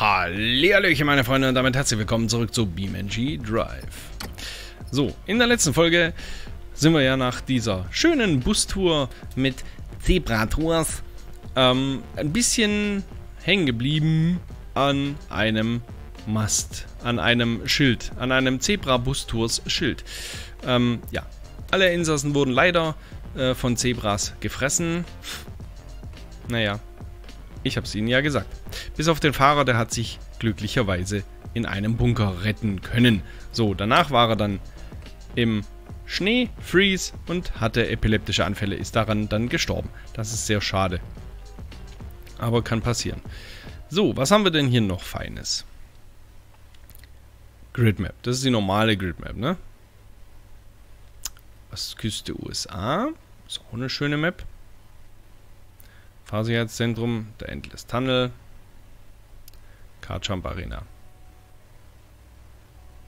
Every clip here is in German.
Hallihallöchen meine Freunde und damit herzlich willkommen zurück zu BeamNG Drive. So, in der letzten Folge sind wir ja nach dieser schönen Bustour mit Zebra Tours ähm, ein bisschen hängen geblieben an einem Mast, an einem Schild, an einem Zebra Bus Tours Schild. Ähm, ja, alle Insassen wurden leider äh, von Zebras gefressen. Naja, ich habe es Ihnen ja gesagt. Bis auf den Fahrer, der hat sich glücklicherweise in einem Bunker retten können. So, danach war er dann im Schnee, Freeze und hatte epileptische Anfälle, ist daran dann gestorben. Das ist sehr schade. Aber kann passieren. So, was haben wir denn hier noch Feines? Gridmap. Das ist die normale Gridmap, ne? Ostküste USA. Ist auch eine schöne Map. Fahrsicherheitszentrum, der Endless Tunnel, Kartjump Arena.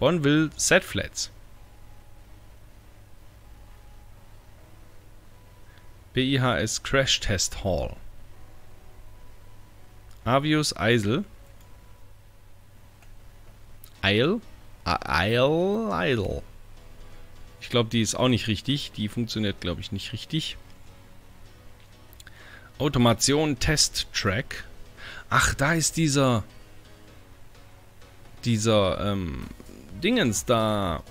Bonneville Set Flats. BIHS Crash Test Hall. Avius Eisel. Eil? Eil? Eil. Ich glaube, die ist auch nicht richtig. Die funktioniert, glaube ich, nicht richtig. Automation Test Track. Ach, da ist dieser dieser ähm, Dingens da.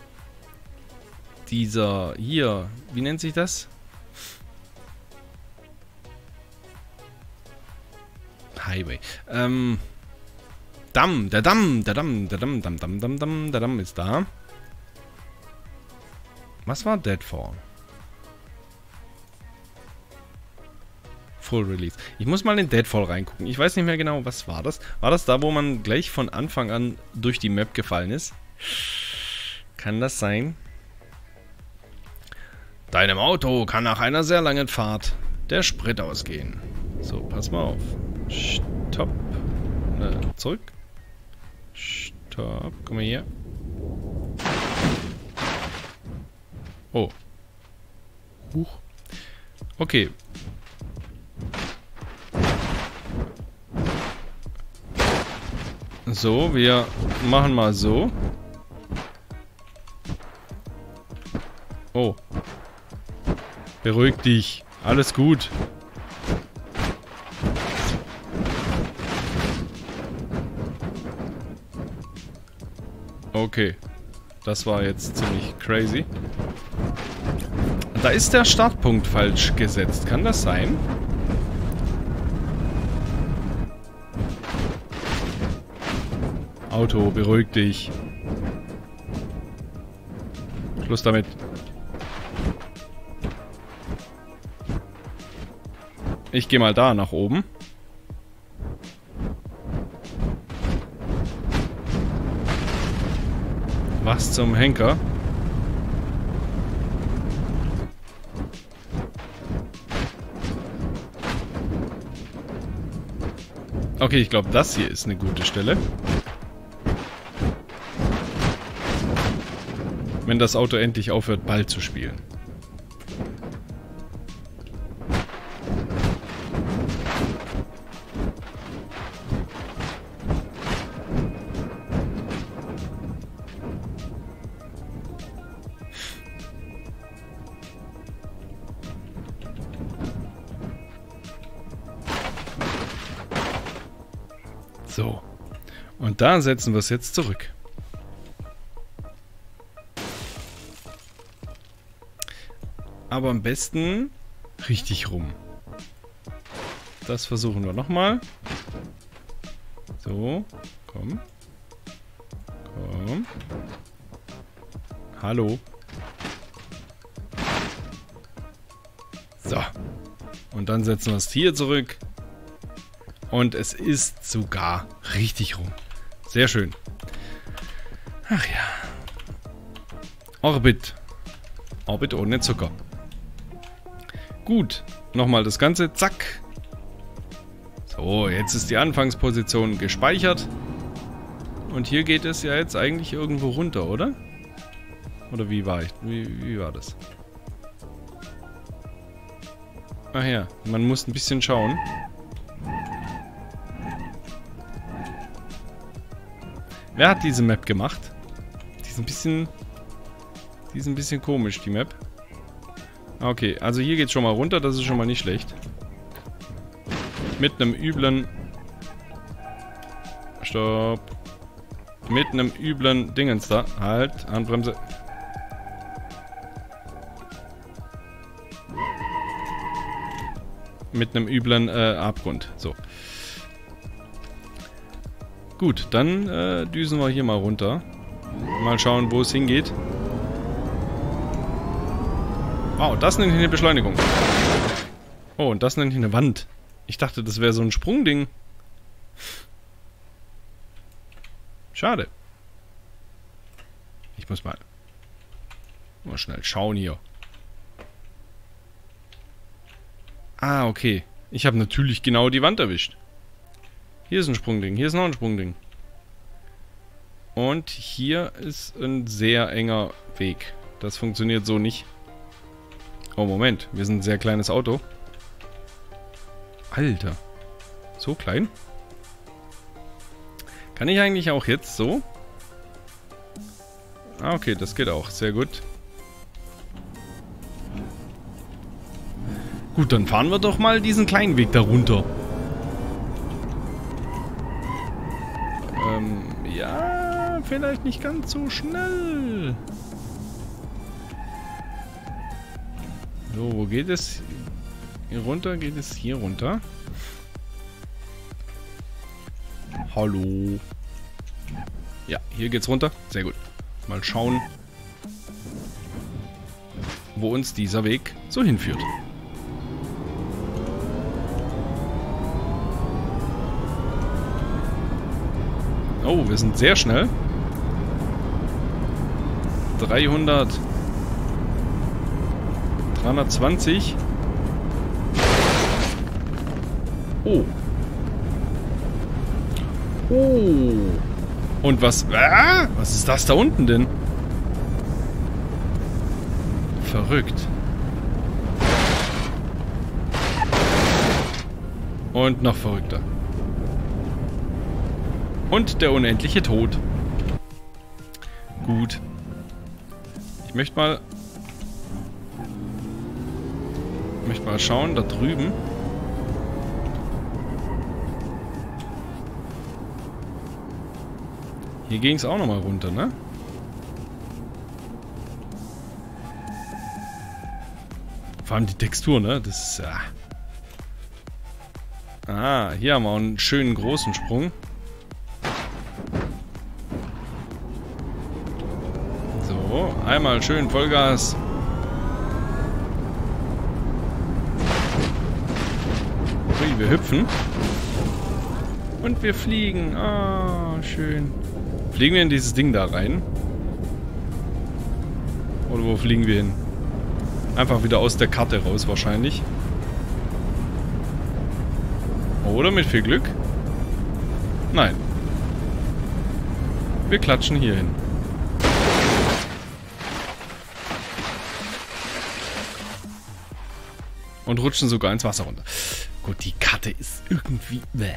Dieser hier, wie nennt sich das? Highway. Ähm, Damm, der Damm, der Damm, der Damm, Damm, Damm, Damm, Damm, der Damm ist da. Was war Deadfall? Full Release. Ich muss mal in Deadfall reingucken. Ich weiß nicht mehr genau, was war das? War das da, wo man gleich von Anfang an durch die Map gefallen ist? Kann das sein? Deinem Auto kann nach einer sehr langen Fahrt der Sprit ausgehen. So, pass mal auf. Stopp. Äh, zurück. Stopp. Komm mal hier. Oh. Huch. Okay, So, wir machen mal so. Oh. Beruhig dich. Alles gut. Okay. Das war jetzt ziemlich crazy. Da ist der Startpunkt falsch gesetzt. Kann das sein? Auto, beruhig dich. Schluss damit. Ich gehe mal da nach oben. Was zum Henker? Okay, ich glaube, das hier ist eine gute Stelle. Wenn das Auto endlich aufhört, Ball zu spielen. So. Und da setzen wir es jetzt zurück. Aber am besten richtig rum. Das versuchen wir nochmal. So, komm. Komm. Hallo. So. Und dann setzen wir es hier zurück. Und es ist sogar richtig rum. Sehr schön. Ach ja. Orbit. Orbit ohne Zucker. Gut, nochmal das Ganze, zack. So, jetzt ist die Anfangsposition gespeichert. Und hier geht es ja jetzt eigentlich irgendwo runter, oder? Oder wie war ich? Wie, wie war das? Ach ja, man muss ein bisschen schauen. Wer hat diese Map gemacht? Die ist ein bisschen... Die ist ein bisschen komisch, die Map. Okay, also hier geht's schon mal runter, das ist schon mal nicht schlecht. Mit einem üblen... Stopp. Mit einem üblen Dingens da. Halt, Handbremse. Mit einem üblen äh, Abgrund. So. Gut, dann äh, düsen wir hier mal runter. Mal schauen, wo es hingeht. Wow, das nennt ich eine Beschleunigung. Oh, und das nennt ich eine Wand. Ich dachte, das wäre so ein Sprungding. Schade. Ich muss mal... Mal schnell schauen hier. Ah, okay. Ich habe natürlich genau die Wand erwischt. Hier ist ein Sprungding. Hier ist noch ein Sprungding. Und hier ist ein sehr enger Weg. Das funktioniert so nicht. Oh, Moment. Wir sind ein sehr kleines Auto. Alter. So klein? Kann ich eigentlich auch jetzt so? Ah, okay. Das geht auch. Sehr gut. Gut, dann fahren wir doch mal diesen kleinen Weg da runter. vielleicht nicht ganz so schnell. So, wo geht es? Hier runter geht es hier runter. Hallo. Ja, hier geht's runter. Sehr gut. Mal schauen, wo uns dieser Weg so hinführt. Oh, wir sind sehr schnell. 300. 320. Oh. Oh. Und was... Ah, was ist das da unten denn? Verrückt. Und noch verrückter. Und der unendliche Tod. Gut. Ich möchte mal... möchte mal schauen, da drüben. Hier ging es auch nochmal runter, ne? Vor allem die Textur, ne? Das ist ja... Ah, hier haben wir einen schönen großen Sprung. Einmal schön Vollgas. Wir hüpfen. Und wir fliegen. Ah, oh, schön. Fliegen wir in dieses Ding da rein? Oder wo fliegen wir hin? Einfach wieder aus der Karte raus wahrscheinlich. Oder mit viel Glück? Nein. Wir klatschen hier hin. Und rutschen sogar ins Wasser runter. Gut, die Karte ist irgendwie... Bäh.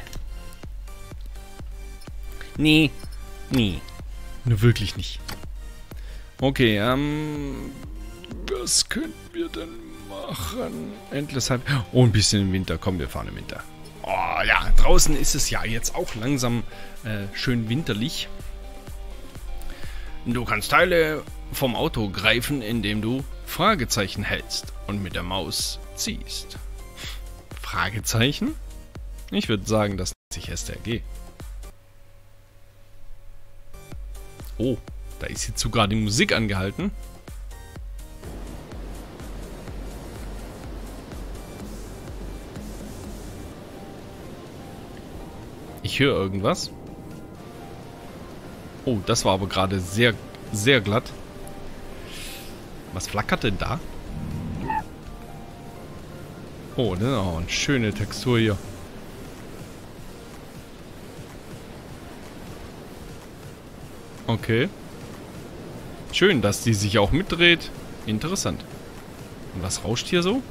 Nee. Nee. Nur wirklich nicht. Okay, ähm... Was könnten wir denn machen? Endless halb... Oh, ein bisschen im Winter. Komm, wir fahren im Winter. Oh, ja, draußen ist es ja jetzt auch langsam äh, schön winterlich. Du kannst Teile vom Auto greifen, indem du Fragezeichen hältst und mit der Maus ziehst. Fragezeichen? Ich würde sagen, das nennt sich STRG. Oh, da ist jetzt sogar die Musik angehalten. Ich höre irgendwas. Oh, das war aber gerade sehr, sehr glatt. Was flackert denn da? Oh, das ist auch eine schöne Textur hier. Okay. Schön, dass die sich auch mitdreht. Interessant. Und was rauscht hier so? Hm.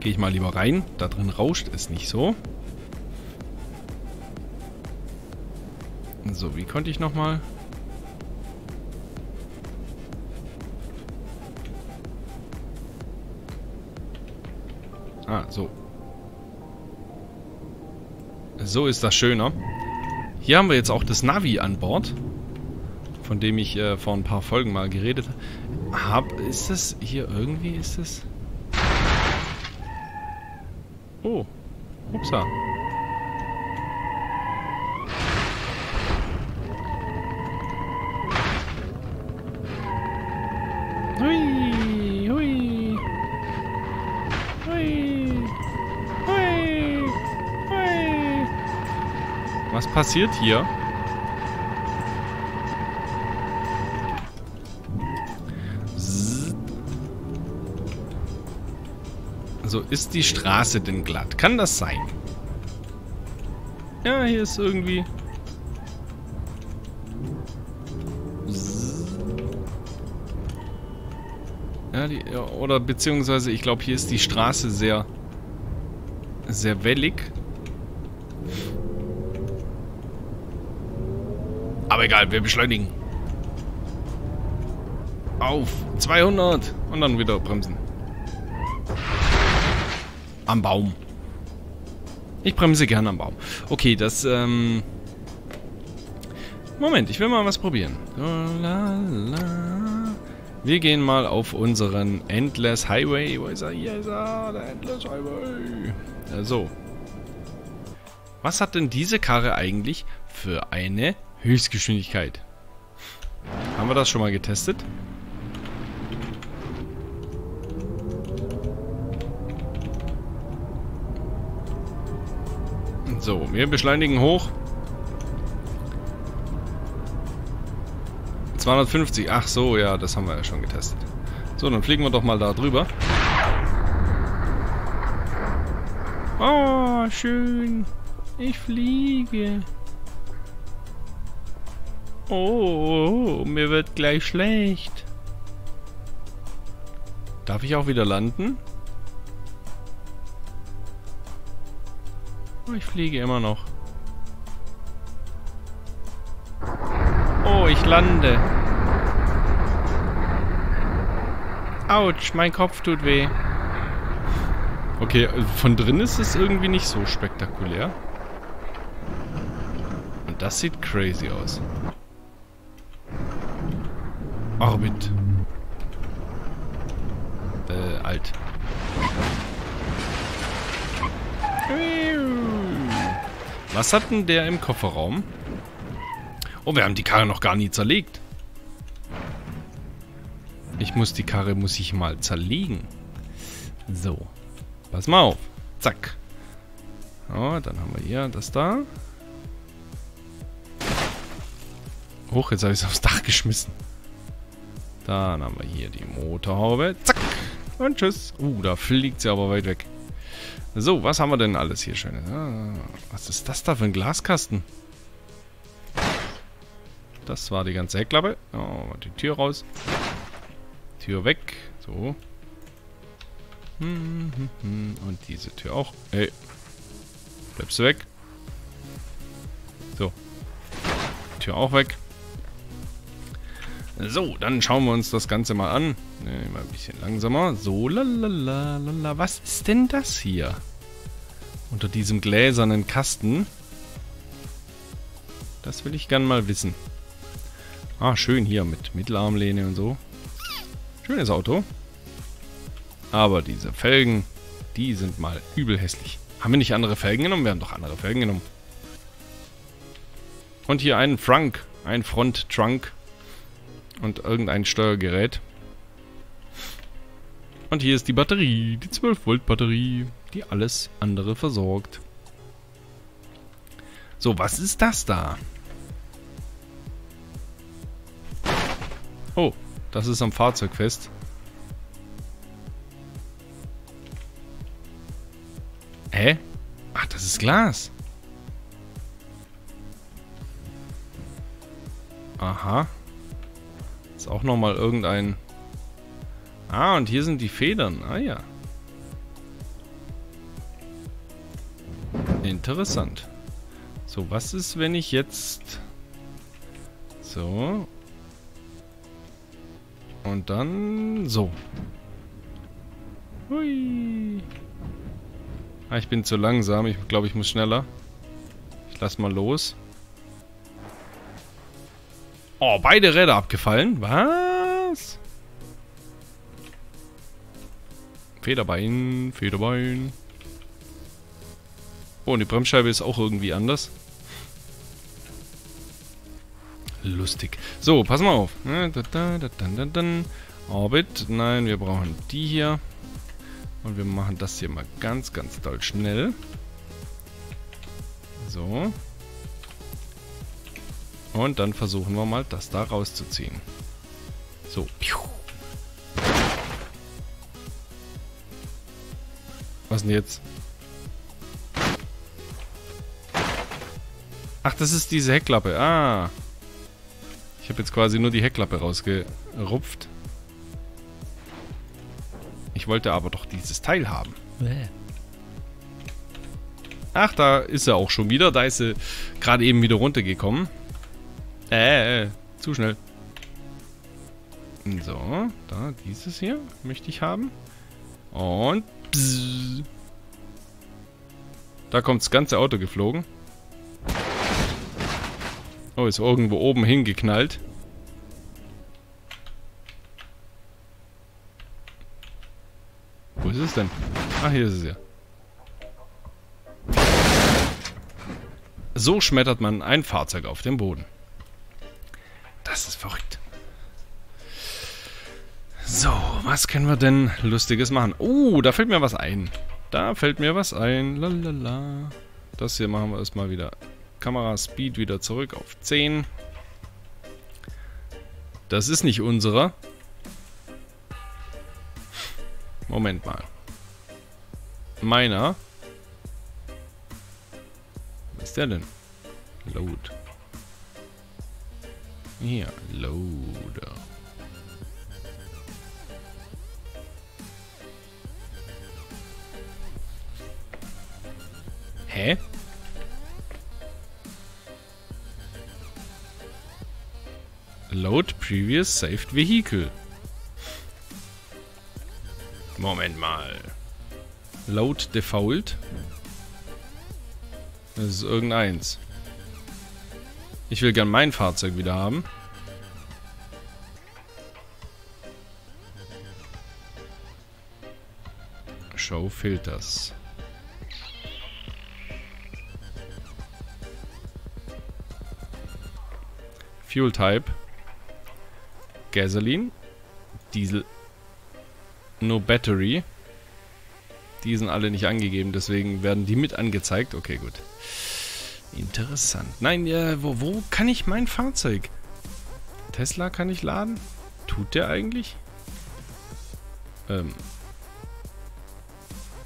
Gehe ich mal lieber rein. Da drin rauscht es nicht so. So, wie konnte ich nochmal... Ah, so. So ist das schöner. Hier haben wir jetzt auch das Navi an Bord. Von dem ich äh, vor ein paar Folgen mal geredet habe. Ist das hier irgendwie, ist das... Oh. Upsa. Was passiert hier? Also ist die Straße denn glatt? Kann das sein? Ja, hier ist irgendwie... Ja, die, oder beziehungsweise, ich glaube, hier ist die Straße sehr... sehr wellig. Aber egal, wir beschleunigen. Auf 200 und dann wieder bremsen. Am Baum. Ich bremse gerne am Baum. Okay, das, ähm... Moment, ich will mal was probieren. Wir gehen mal auf unseren Endless Highway. Wo ist er? Hier ist er, der Endless Highway. So. Was hat denn diese Karre eigentlich für eine Höchstgeschwindigkeit? Haben wir das schon mal getestet? So, wir beschleunigen hoch. 250, ach so, ja, das haben wir ja schon getestet. So, dann fliegen wir doch mal da drüber. Oh, schön. Ich fliege. Oh, mir wird gleich schlecht. Darf ich auch wieder landen? Oh, ich fliege immer noch. Oh, ich lande. Autsch, mein Kopf tut weh. Okay, von drin ist es irgendwie nicht so spektakulär. Und das sieht crazy aus. Orbit. Äh, alt. Was hat denn der im Kofferraum? Oh, wir haben die Karre noch gar nie zerlegt. Ich muss die Karre, muss ich mal zerlegen. So. Pass mal auf. Zack. Oh, dann haben wir hier das da. Hoch, jetzt habe ich es aufs Dach geschmissen. Dann haben wir hier die Motorhaube. Zack. Und tschüss. Uh, da fliegt sie aber weit weg. So, was haben wir denn alles hier schön? Ah, was ist das da für ein Glaskasten? Das war die ganze Heckklappe. Oh, die Tür raus. Tür weg. So. Und diese Tür auch. Ey. Bleibst du weg. So. Tür auch weg. So, dann schauen wir uns das Ganze mal an. Ne, mal ein bisschen langsamer. So, lalalala. Was ist denn das hier? Unter diesem gläsernen Kasten. Das will ich gern mal wissen. Ah, schön hier mit Mittelarmlehne und so. Schönes Auto. Aber diese Felgen, die sind mal übel hässlich. Haben wir nicht andere Felgen genommen? Wir haben doch andere Felgen genommen. Und hier einen Frunk. Ein Front-Trunk und irgendein Steuergerät. Und hier ist die Batterie, die 12 Volt Batterie, die alles andere versorgt. So, was ist das da? Oh, das ist am Fahrzeug fest. Hä? Ach, das ist Glas. Aha. Ist auch nochmal irgendein... Ah, und hier sind die Federn. Ah ja. Interessant. So, was ist, wenn ich jetzt So. Und dann so. Hui. Ah, ich bin zu langsam. Ich glaube, ich muss schneller. Ich lass mal los. Oh, beide Räder abgefallen. Was? Federbein, Federbein. Oh, und die Bremsscheibe ist auch irgendwie anders. Lustig. So, pass mal auf. Orbit. Nein, wir brauchen die hier. Und wir machen das hier mal ganz, ganz doll schnell. So. Und dann versuchen wir mal, das da rauszuziehen. So. Was denn jetzt? Ach, das ist diese Heckklappe. Ah. Ich habe jetzt quasi nur die Heckklappe rausgerupft. Ich wollte aber doch dieses Teil haben. Ach, da ist er auch schon wieder. Da ist sie gerade eben wieder runtergekommen. Äh, äh, zu schnell. So, da, dieses hier möchte ich haben. Und pss. Da kommt das ganze Auto geflogen. Oh, ist irgendwo oben hingeknallt. Wo ist es denn? Ah, hier ist es ja. So schmettert man ein Fahrzeug auf den Boden. Das ist verrückt. So, was können wir denn Lustiges machen? Oh, da fällt mir was ein. Da fällt mir was ein. Lalala. Das hier machen wir erstmal wieder Kamera Speed wieder zurück auf 10. Das ist nicht unserer. Moment mal. Meiner. Was ist der denn? Load. Hier, Loader. Hä? Load previous saved vehicle. Moment mal. Load default. Das ist irgendeins. Ich will gern mein Fahrzeug wieder haben. Show Filters. Fuel Type. Gasoline. Diesel. No Battery. Die sind alle nicht angegeben, deswegen werden die mit angezeigt. Okay, gut. Interessant. Nein, ja, wo, wo kann ich mein Fahrzeug? Tesla kann ich laden? Tut der eigentlich? Ähm.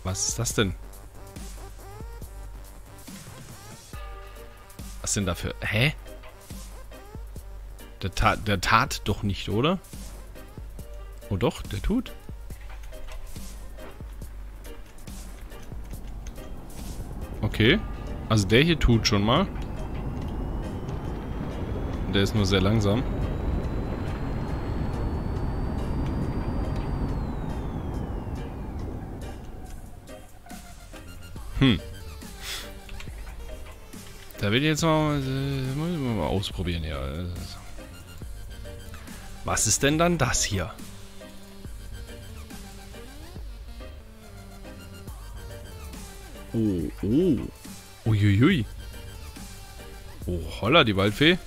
Was ist das denn? Was denn dafür? Hä? Der tat, der tat doch nicht, oder? Oh doch, der tut. Okay. Also der hier tut schon mal. Der ist nur sehr langsam. Hm. Da will ich jetzt mal, äh, mal ausprobieren, ja. Was ist denn dann das hier? Oh, oh. Uiuiui. Oh, holla, die Waldfee.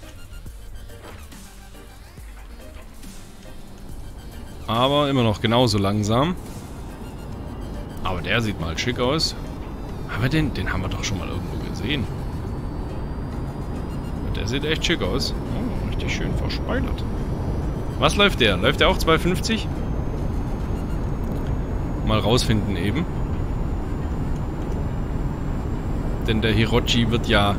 Aber immer noch genauso langsam. Aber der sieht mal schick aus. Haben wir den? Den haben wir doch schon mal irgendwo gesehen. Der sieht echt schick aus. Oh, richtig schön verspeilert. Was läuft der? Läuft der auch 250? Mal rausfinden eben. Denn der Hirochi wird ja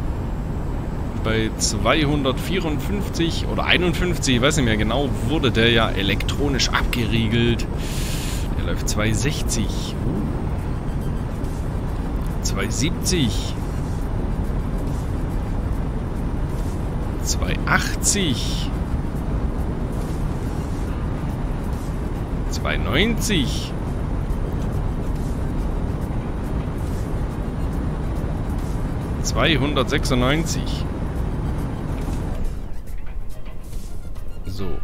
bei 254 oder 51, ich weiß nicht mehr genau, wurde der ja elektronisch abgeriegelt. Der läuft 260. Uh. 270. 280. 290. Zweihundertsechsundneunzig. So.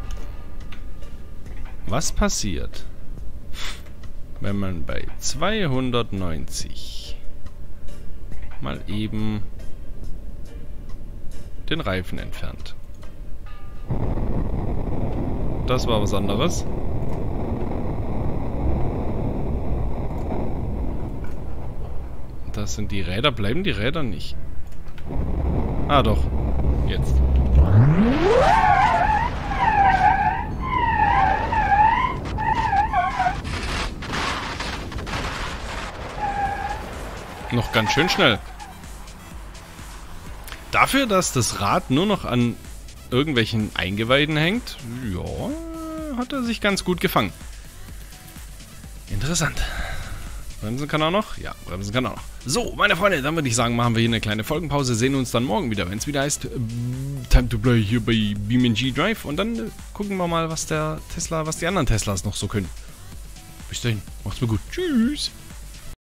Was passiert, wenn man bei 290 mal eben den Reifen entfernt? Das war was anderes. Das sind die Räder. Bleiben die Räder nicht? Ah, doch. Jetzt. Noch ganz schön schnell. Dafür, dass das Rad nur noch an irgendwelchen Eingeweiden hängt, ja, hat er sich ganz gut gefangen. Interessant. Bremsen kann er noch? Ja, bremsen kann er noch. So, meine Freunde, dann würde ich sagen, machen wir hier eine kleine Folgenpause, sehen uns dann morgen wieder, wenn es wieder heißt, äh, Time to Play hier bei BeamNG Drive und dann äh, gucken wir mal, was der Tesla, was die anderen Teslas noch so können. Bis dahin, macht's mir gut. Tschüss.